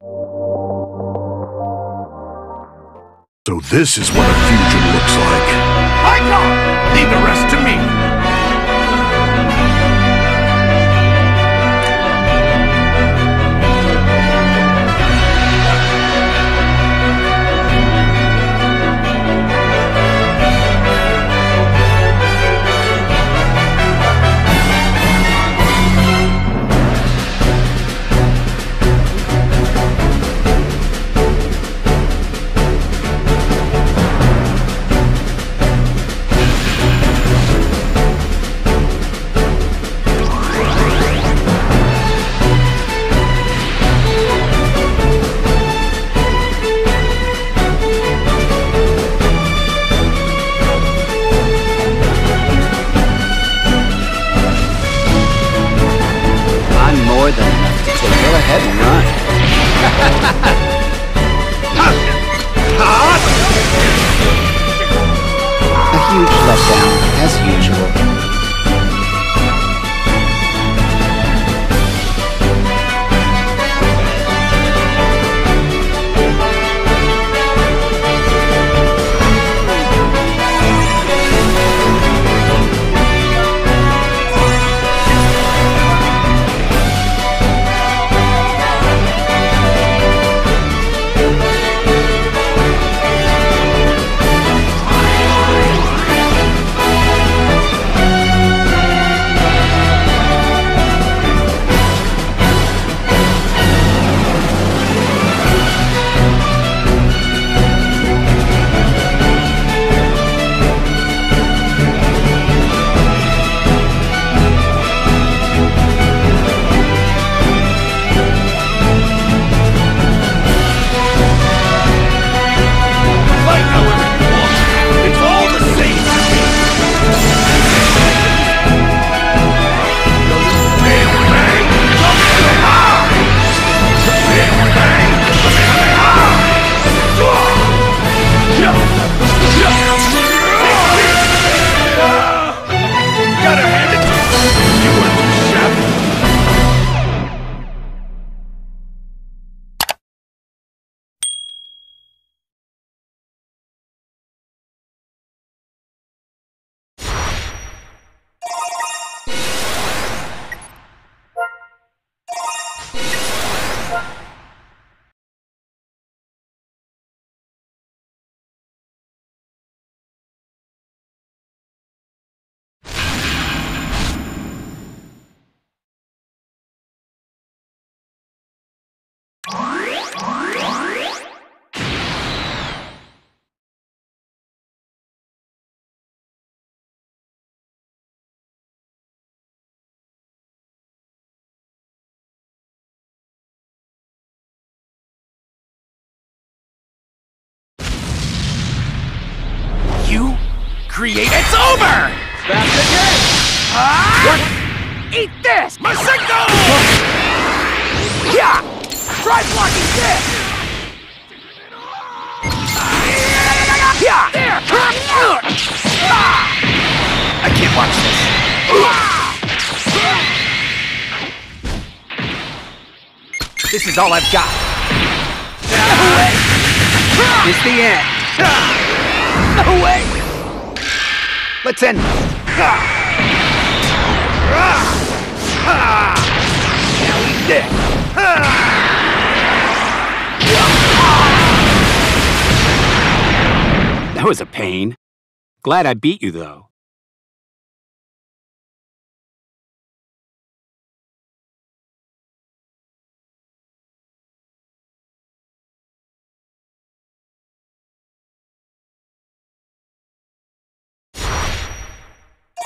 So this is what a fusion looks like. I got! Leave the rest ahead and run. A huge letdown, as usual. Create. It's over! That's the game! Ah! Eat this! Masenko! Yeah! Try blocking this! Yeah! There! Ah! I can't watch this. This is all I've got. It's the end. Let's end. Now eat this! That was a pain. Glad I beat you, though.